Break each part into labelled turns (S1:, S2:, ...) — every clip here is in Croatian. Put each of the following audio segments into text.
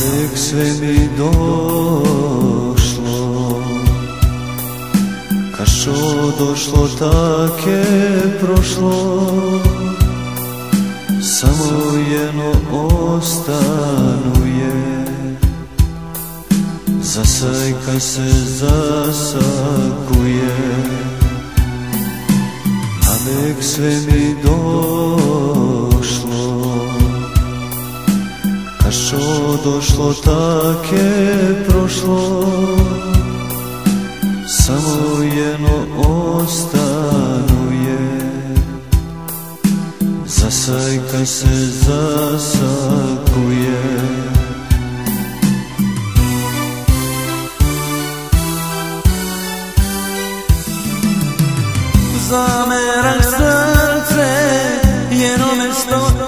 S1: Nek sve mi došlo. Ka što došlo tak je prošlo. Samo jedno ostanuje. Zasajka se zasakuje. A nek sve mi došlo došlo tak je prošlo. Samo jedno ostanuje. Zasajka se zasakuje.
S2: Zamerak srce jedno mesto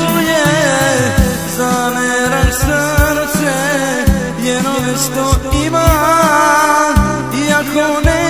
S2: živuje Zamerak srce jedno mesto ima. Iako ne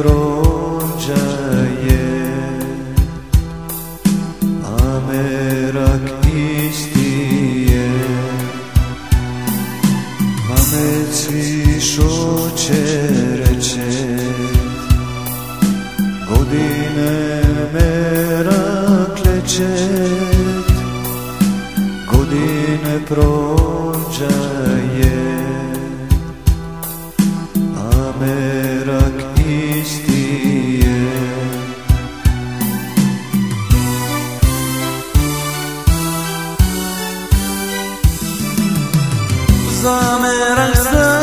S1: prođaje. A merak isti je. Mame cvišo će reče Godine mera kleče Godine prođaje نظام رقصم